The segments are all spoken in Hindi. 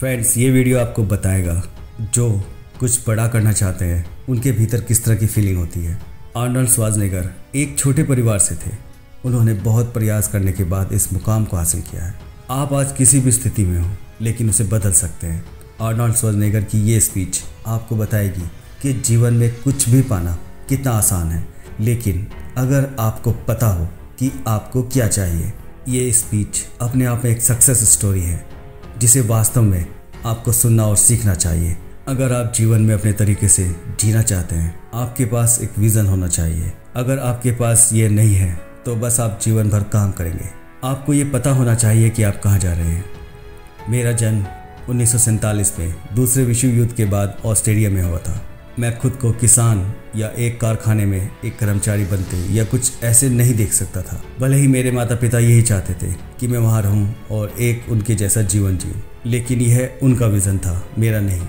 फ्रेंड्स ये वीडियो आपको बताएगा जो कुछ बड़ा करना चाहते हैं, उनके भीतर किस तरह की फीलिंग होती है। आर्नल्ड स्वाजनेगर एक छोटे परिवार से थे। उन्होंने बहुत प्रयास करने के बाद इस मुकाम को हासिल किया है। आप आज किसी भी स्थिति में हो, लेकिन उसे बदल सकते हैं। आर्नल्ड स्वाजनेगर की ये स्पीच आपको बताएगी कि जीवन में कुछ भी पाना कितना आसान है। लेकिन अगर आपको पता हो कि आपको क्या चाहिए, ये स्पीच अपने आप में एक सक्सेस स्टोरी है। जिसे वास्तव में आपको सुनना और सीखना चाहिए। अगर आप जीवन में अपने तरीके से जीना चाहते हैं, आपके पास एक विज़न होना चाहिए। अगर आपके पास ये नहीं है तो बस आप जीवन भर काम करेंगे। आपको ये पता होना चाहिए कि आप कहाँ जा रहे हैं। मेरा जन्म उन्नीस सौ सैंतालीस में दूसरे विश्व युद्ध के बाद ऑस्ट्रेलिया में हुआ था। मैं खुद को किसान या एक कारखाने में एक कर्मचारी बनते या कुछ ऐसे नहीं देख सकता था। भले ही मेरे माता पिता यही चाहते थे कि मैं वहाँ रहूँ और एक उनके जैसा जीवन जीऊँ, लेकिन यह उनका विज़न था, मेरा नहीं।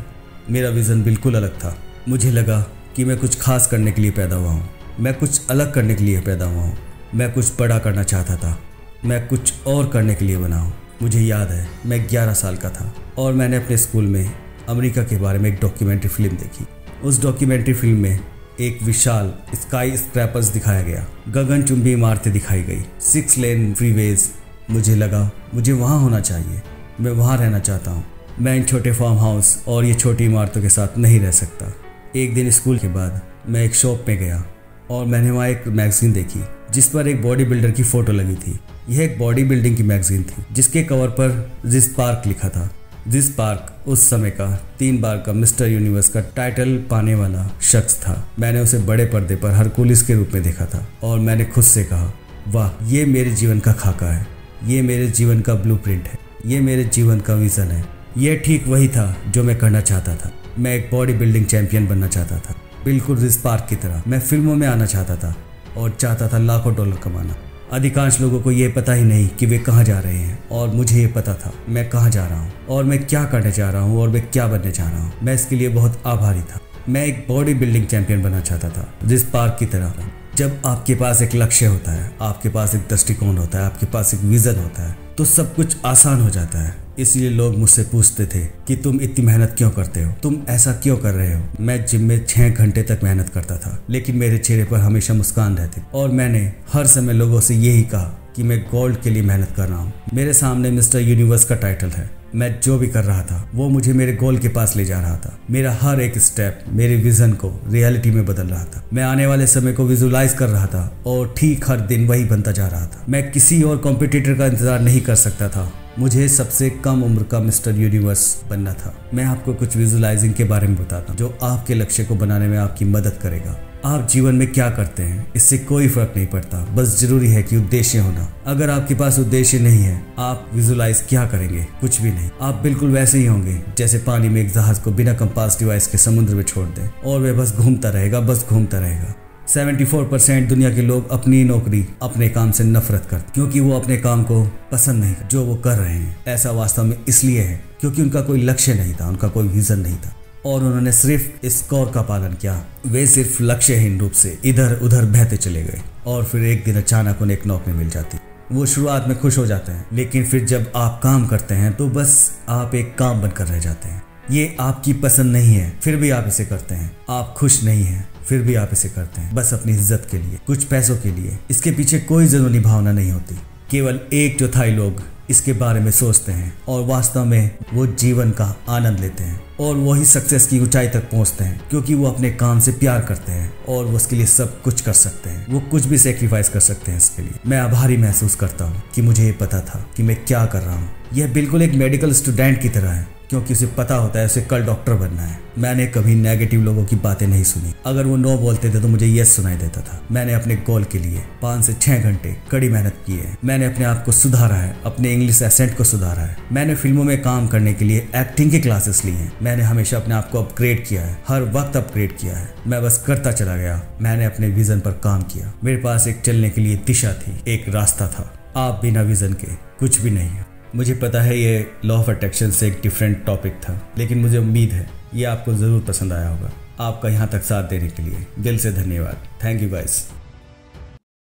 मेरा विज़न बिल्कुल अलग था। मुझे लगा कि मैं कुछ खास करने के लिए पैदा हुआ हूँ। मैं कुछ अलग करने के लिए पैदा हुआ हूँ। मैं कुछ बड़ा करना चाहता था। मैं कुछ और करने के लिए बना हूँ। मुझे याद है, मैं 11 साल का था और मैंने अपने स्कूल में अमेरिका के बारे में एक डॉक्यूमेंट्री फ़िल्म देखी। उस डॉक्यूमेंट्री फ़िल्म में एक विशाल स्काई स्क्रैपर्स दिखाया गया। गगनचुंबी इमारतें दिखाई गई। सिक्स लेन फ्रीवेज मुझे लगा, मुझे वहाँ होना चाहिए। मैं वहाँ रहना चाहता हूँ। मैं इन छोटे फार्म हाउस और ये छोटी इमारतों के साथ नहीं रह सकता। एक दिन स्कूल के बाद मैं एक शॉप में गया और मैंने वहाँ एक मैगजीन देखी, जिस पर एक बॉडी बिल्डर की फ़ोटो लगी थी। यह एक बॉडी बिल्डिंग की मैगजीन थी, जिसके कवर पर जिस पार्क लिखा था। जिस पार्क उस समय का, तीन बार का मिस्टर यूनिवर्स का टाइटल पाने वाला शख्स था। मैंने उसे बड़े पर्दे पर हरकुलिस के रूप में देखा था और मैंने खुद से कहा, वाह, ये मेरे जीवन का खाका है। ये मेरे जीवन का ब्लूप्रिंट है। ये मेरे जीवन का विजन है। ये ठीक वही था जो मैं करना चाहता था। मैं एक बॉडी बिल्डिंग चैंपियन बनना चाहता था। बिल्कुल रिस पार्क की तरह मैं फ़िल्मों में आना चाहता था और चाहता था लाखों डॉलर कमाना। अधिकांश लोगों को ये पता ही नहीं कि वे कहाँ जा रहे हैं, और मुझे ये पता था, मैं कहाँ जा रहा हूँ, और मैं क्या करने जा रहा हूँ, और मैं क्या बनने जा रहा हूँ। मैं इसके लिए बहुत आभारी था। मैं एक बॉडी बिल्डिंग चैंपियन बनना चाहता था, जिस पार्क की तरह। जब आपके पास एक लक्ष्य होता है, आपके पास एक दृष्टिकोण होता है, आपके पास एक विजन होता है तो सब कुछ आसान हो जाता है। इसलिए लोग मुझसे पूछते थे कि तुम इतनी मेहनत क्यों करते हो? तुम ऐसा क्यों कर रहे हो? मैं जिम में छह घंटे तक मेहनत करता था, लेकिन मेरे चेहरे पर हमेशा मुस्कान रहती और मैंने हर समय लोगों से यही कहा कि मैं गोल्ड के लिए मेहनत कर रहा हूँ। मेरे सामने मिस्टर यूनिवर्स का टाइटल है। मैं जो भी कर रहा था, वो मुझे मेरे गोल के पास ले जा रहा था। मेरा हर एक स्टेप मेरे विजन को रियलिटी में बदल रहा था। मैं आने वाले समय को विजुलाइज कर रहा था और ठीक हर दिन वही बनता जा रहा था। मैं किसी और कॉम्पिटिटर का इंतज़ार नहीं कर सकता था। मुझे सबसे कम उम्र का मिस्टर यूनिवर्स बनना था। मैं आपको कुछ विजुलाइजिंग के बारे में बताता हूँ, जो आपके लक्ष्य को बनाने में आपकी मदद करेगा। आप जीवन में क्या करते हैं, इससे कोई फ़र्क नहीं पड़ता। बस ज़रूरी है कि उद्देश्य होना। अगर आपके पास उद्देश्य नहीं है, आप विजुलाइज क्या करेंगे? कुछ भी नहीं। आप बिल्कुल वैसे ही होंगे, जैसे पानी में एक जहाज़ को बिना कंपास डिवाइस के समुद्र में छोड़ दें। और वह बस घूमता रहेगा, बस घूमता रहेगा। 74 परसेंट दुनिया के लोग अपनी नौकरी, अपने काम से नफरत करते क्योंकि वो अपने काम को पसंद नहीं जो वो कर रहे हैं। ऐसा वास्तव में इसलिए है, क्योंकि उनका कोई लक्ष्य नहीं था, उनका कोई विजन नहीं था। और उन्होंने सिर्फ़ स्कोर का पालन किया। वे सिर्फ़ लक्ष्यहीन रूप से इधर उधर बहते चले गए और फिर एक दिन अचानक उन्हें एक नौकरी मिल जाती। वो शुरुआत में खुश हो जाते हैं, लेकिन फिर जब आप काम करते हैं तो बस आप एक काम बनकर रह जाते हैं। ये आपकी पसंद नहीं है, फिर भी आप इसे करते हैं। आप खुश नहीं हैं, फिर भी आप इसे करते हैं। बस अपनी इज़्ज़त के लिए, कुछ पैसों के लिए। इसके पीछे कोई ज़रूरी भावना नहीं होती। केवल एक चौथाई लोग इसके बारे में सोचते हैं और वास्तव में वो जीवन का आनंद लेते हैं और वही सक्सेस की ऊंचाई तक पहुँचते हैं, क्योंकि वो अपने काम से प्यार करते हैं और वो उसके लिए सब कुछ कर सकते हैं। वो कुछ भी सेक्रीफाइस कर सकते हैं इसके लिए। मैं आभारी महसूस करता हूँ कि मुझे ये पता था कि मैं क्या कर रहा हूँ। यह बिल्कुल एक मेडिकल स्टूडेंट की तरह है। क्योंकि उसे पता होता है उसे कल डॉक्टर बनना है। मैंने कभी नेगेटिव लोगों की बातें नहीं सुनी। अगर वो नो बोलते थे तो मुझे यस सुनाई देता था। मैंने अपने गोल के लिए पाँच से छह घंटे कड़ी मेहनत की है। मैंने अपने आप को सुधारा है, अपने इंग्लिश एसेंट को सुधारा है। मैंने फ़िल्मों में काम करने के लिए एक्टिंग की क्लासेस ली है। मैंने हमेशा अपने आप को अपग्रेड किया है। हर वक्त अपग्रेड किया है। मैं बस करता चला गया। मैंने अपने विजन पर काम किया। मेरे पास एक चलने के लिए दिशा थी। एक रास्ता था। आप बिना विजन के कुछ भी नहीं है। मुझे पता है ये लॉ ऑफ़ अट्रैक्शन से एक डिफरेंट टॉपिक था, लेकिन मुझे उम्मीद है ये आपको ज़रूर पसंद आया होगा। आपका यहाँ तक साथ देने के लिए दिल से धन्यवाद। Thank you guys